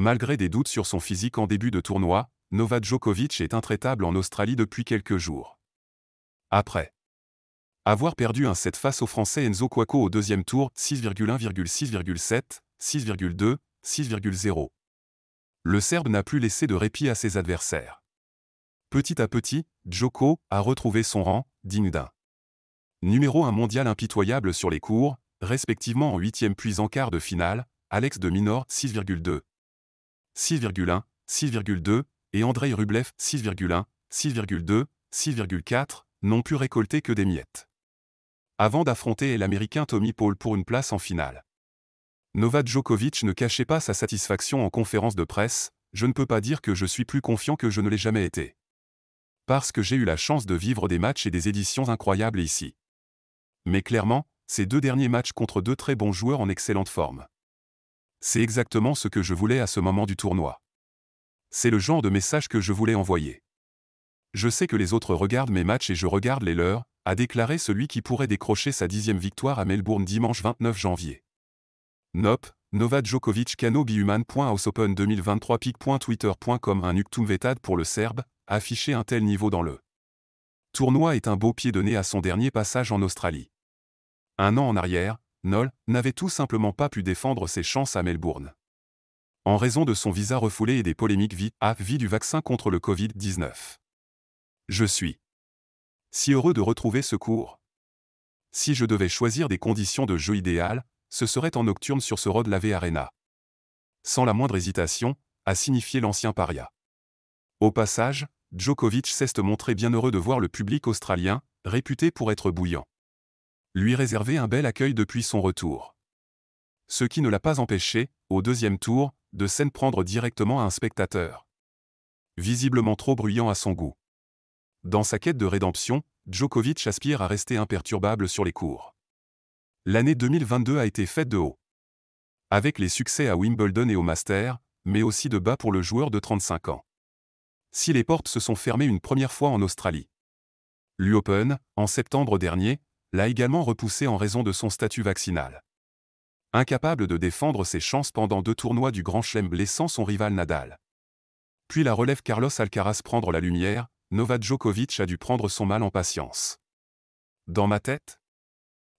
Malgré des doutes sur son physique en début de tournoi, Novak Djokovic est intraitable en Australie depuis quelques jours. Après avoir perdu un set face au Français Enzo Quaco au deuxième tour 6,1,6,7, 6,2, 6,0. Le Serbe n'a plus laissé de répit à ses adversaires. Petit à petit, Djoko a retrouvé son rang, digne d'un numéro 1 mondial impitoyable sur les cours, respectivement en huitième puis en quart de finale, Alex de Minor 6,2, 6,1, 6,2 et Andrei Rublev 6,1, 6,2, 6,4 n'ont pu récolter que des miettes. Avant d'affronter l'Américain Tommy Paul pour une place en finale. Novak Djokovic ne cachait pas sa satisfaction en conférence de presse, je ne peux pas dire que je suis plus confiant que je ne l'ai jamais été. Parce que j'ai eu la chance de vivre des matchs et des éditions incroyables ici. Mais clairement, ces deux derniers matchs contre deux très bons joueurs en excellente forme. C'est exactement ce que je voulais à ce moment du tournoi. C'est le genre de message que je voulais envoyer. Je sais que les autres regardent mes matchs et je regarde les leurs, a déclaré celui qui pourrait décrocher sa dixième victoire à Melbourne dimanche 29 janvier. Nop, Novak Djokovic Cano Open 2023 pic.twitter.com Un Vetad pour le Serbe, afficher un tel niveau dans le tournoi est un beau pied de nez à son dernier passage en Australie. Un an en arrière, Noll n'avait tout simplement pas pu défendre ses chances à Melbourne. En raison de son visa refoulé et des polémiques vie à vie du vaccin contre le Covid-19. Je suis si heureux de retrouver ce cours. Si je devais choisir des conditions de jeu idéales, ce serait en nocturne sur ce Rod Lavé Arena. Sans la moindre hésitation, a signifié l'ancien paria. Au passage, Djokovic s'est montré bien heureux de voir le public australien, réputé pour être bouillant lui réserver un bel accueil depuis son retour. Ce qui ne l'a pas empêché, au deuxième tour, de s'en prendre directement à un spectateur. Visiblement trop bruyant à son goût. Dans sa quête de rédemption, Djokovic aspire à rester imperturbable sur les cours. L'année 2022 a été faite de haut. Avec les succès à Wimbledon et au Master, mais aussi de bas pour le joueur de 35 ans. Si les portes se sont fermées une première fois en Australie. L'Open, en septembre dernier, l'a également repoussé en raison de son statut vaccinal. Incapable de défendre ses chances pendant deux tournois du Grand Chelem blessant son rival Nadal. Puis la relève Carlos Alcaraz prendre la lumière, Novak Djokovic a dû prendre son mal en patience. Dans ma tête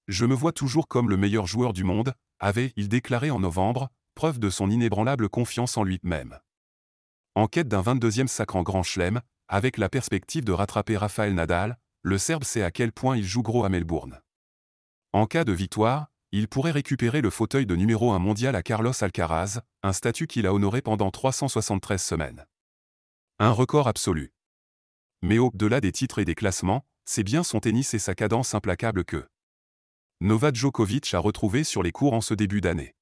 Je me vois toujours comme le meilleur joueur du monde, avait-il déclaré en novembre, preuve de son inébranlable confiance en lui-même. En quête d'un 22e sacre Grand Chelem, avec la perspective de rattraper Rafael Nadal, le Serbe sait à quel point il joue gros à Melbourne. En cas de victoire, il pourrait récupérer le fauteuil de numéro 1 mondial à Carlos Alcaraz, un statut qu'il a honoré pendant 373 semaines. Un record absolu. Mais au-delà des titres et des classements, c'est bien son tennis et sa cadence implacable que Novak Djokovic a retrouvé sur les cours en ce début d'année.